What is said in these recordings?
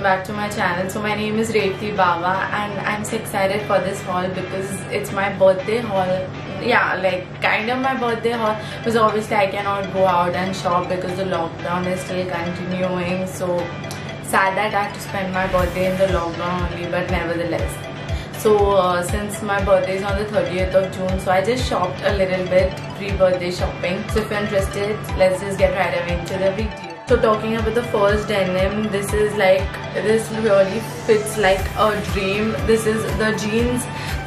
back to my channel. So my name is Revati Bawa and I'm so excited for this haul because it's my birthday haul. Yeah, like kind of my birthday haul because obviously I cannot go out and shop because the lockdown is still continuing. So sad that I have to spend my birthday in the lockdown only but nevertheless. So uh, since my birthday is on the 30th of June, so I just shopped a little bit pre-birthday shopping. So if you're interested, let's just get right away into the video. So talking about the first denim, this is like, this really fits like a dream. This is the jeans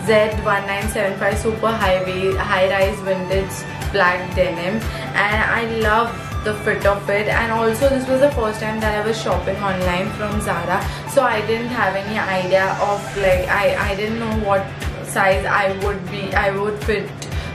Z1975 super high, high rise vintage black denim. And I love the fit of it. And also this was the first time that I was shopping online from Zara. So I didn't have any idea of like I, I didn't know what size I would be I would fit.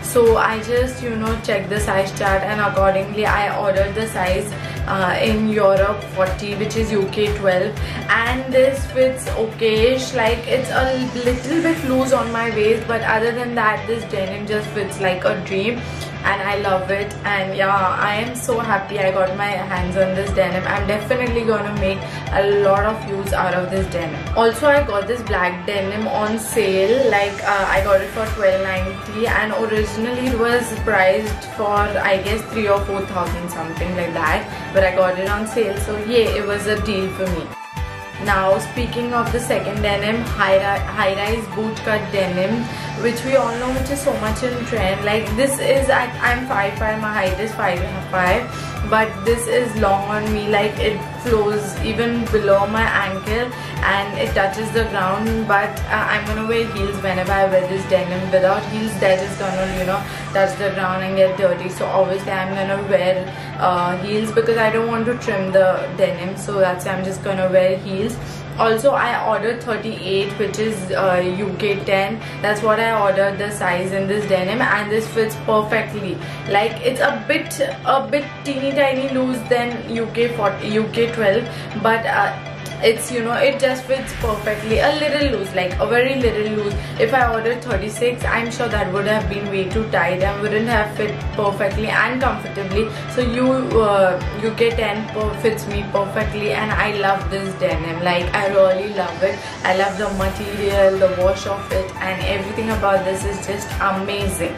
So I just you know checked the size chart and accordingly I ordered the size uh, in Europe 40 which is UK 12 and this fits okayish like it's a little bit loose on my waist but other than that this denim just fits like a dream and I love it. And yeah I am so happy I got my hands on this denim. I'm definitely gonna make a lot of use out of this denim. Also I got this black denim on sale. Like uh, I got it for 12.90 and originally it was priced for I guess 3 or 4,000 something like that. But I got it on sale. So yeah it was a deal for me now speaking of the second denim high, high rise boot cut denim which we all know which is so much in trend. Like this is I, I'm 5'5 my height is 5'5 but this is long on me like it flows even below my ankle and it touches the ground. But uh, I'm gonna wear heels whenever I wear this denim. Without heels they're just gonna you know touch the ground and get dirty. So obviously I'm gonna wear uh, heels because I don't want to trim the denim. So that's why I'm just gonna wear heels also I ordered 38 which is uh, UK 10 that's what I ordered the size in this denim and this fits perfectly. Like it's a bit a bit teeny tiny loose than UK 40 UK 12 but uh, it's you know it just fits perfectly. A little loose like a very little loose. If I ordered 36 I'm sure that would have been way too tight and wouldn't have fit perfectly and comfortably. So you uh, UK 10 fits me perfectly and I love this denim. Like I really love it. I love the material the wash of it and everything about this is just amazing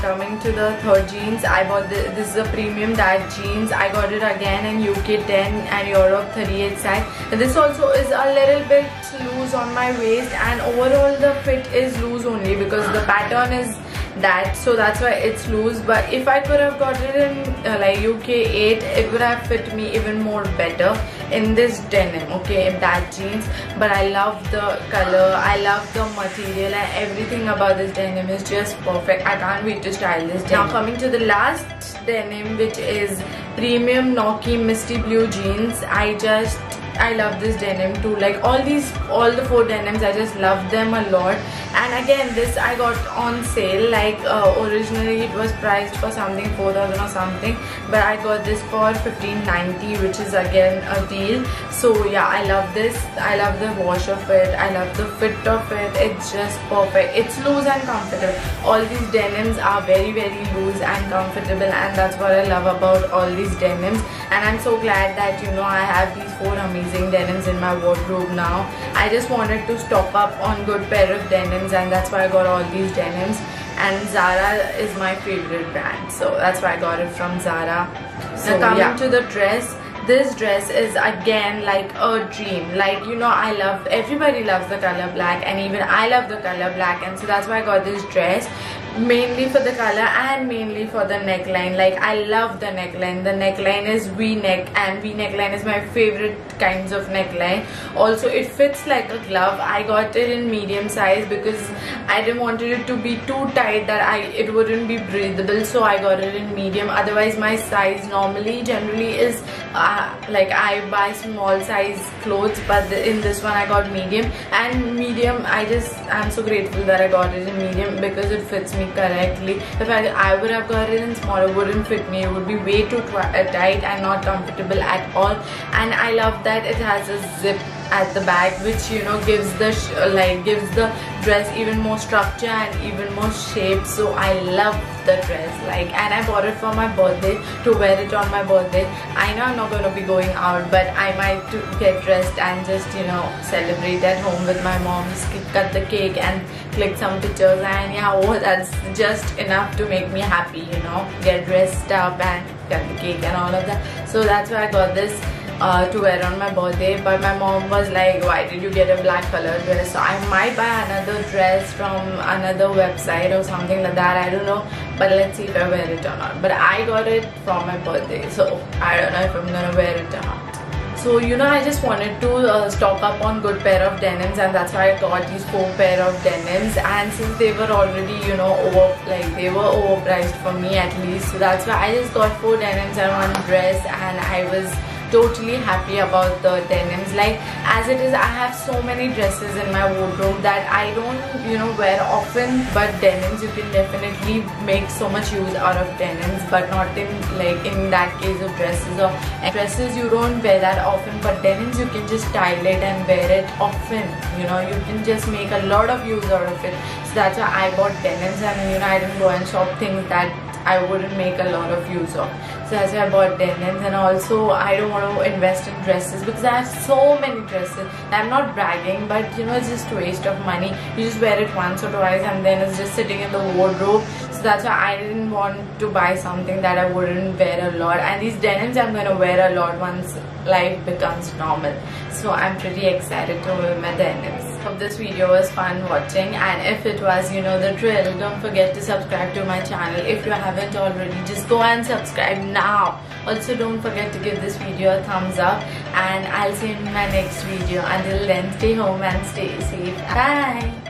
Coming to the third jeans, I bought this, this is a premium dad jeans. I got it again in UK 10 and Europe 38 size. This also is a little bit loose on my waist and overall the fit is loose only because the pattern is that. So that's why it's loose. But if I could have got it in uh, like UK 8 it would have fit me even more better in this denim okay in that jeans. But I love the color. I love the material and everything about this denim is just perfect. I can't wait to style this denim. now coming to the last denim which is premium Noki misty blue jeans. I just I love this denim too. Like all these all the four denims I just love them a lot. And again this I got on sale like uh, originally it was priced for something 4000 or something but I got this for 1590 which is again a deal. So yeah I love this. I love the wash of it. I love the fit of it. It's just perfect. It's loose and comfortable. All these denims are very very loose and comfortable and that's what I love about all these denims. And I'm so glad that you know I have these four amazing denims in my wardrobe now. I just wanted to stock up on good pair of denims denims and that's why I got all these denims. And Zara is my favorite brand so that's why I got it from Zara. So now coming yeah. to the dress this dress is again like a dream. Like you know I love everybody loves the color black and even I love the color black and so that's why I got this dress mainly for the color and mainly for the neckline. Like I love the neckline. The neckline is v-neck and v-neckline is my favorite kinds of neckline. Also it fits like a glove. I got it in medium size because I didn't want it to be too tight that I it wouldn't be breathable so I got it in medium. Otherwise my size normally generally is uh, like I buy small size clothes but in this one I got medium. And medium I just I'm so grateful that I got it in medium because it fits me me correctly. If I, I would have got it in small, it wouldn't fit me. It would be way too uh, tight and not comfortable at all. And I love that it has a zip at the back which you know gives the like gives the dress even more structure and even more shape. So I love the dress like and I bought it for my birthday to wear it on my birthday. I know I'm not going to be going out but I might get dressed and just you know celebrate at home with my mom cut the cake and click some pictures. And yeah oh that's just enough to make me happy you know get dressed up and cut the cake and all of that. So that's why I got this uh, to wear on my birthday but my mom was like why did you get a black color dress? So I might buy another dress from another website or something like that I don't know but let's see if I wear it or not. But I got it from my birthday so I don't know if I'm gonna wear it or not. So you know I just wanted to uh, stock up on good pair of denims and that's why I got these four pair of denims. And since they were already you know over like they were overpriced for me at least. So that's why I just got four denims and one dress and I was totally happy about the denims like as it is I have so many dresses in my wardrobe that I don't you know wear often but denims you can definitely make so much use out of denims but not in like in that case of dresses or dresses you don't wear that often but denims you can just style it and wear it often. You know you can just make a lot of use out of it. So that's why I bought denims and you know I didn't go and shop things that I wouldn't make a lot of use of. So that's why I bought denims and also I don't want to invest in dresses because I have so many dresses. I'm not bragging but you know it's just a waste of money. You just wear it once or twice and then it's just sitting in the wardrobe. So that's why I didn't want to buy something that I wouldn't wear a lot. And these denims I'm to wear a lot once life becomes normal. So I'm pretty excited to wear my denims. Hope this video was fun watching. And if it was you know the drill don't forget to subscribe to my channel. If you haven't already just go and subscribe now. Also don't forget to give this video a thumbs up. And I'll see you in my next video. Until then stay home and stay safe. Bye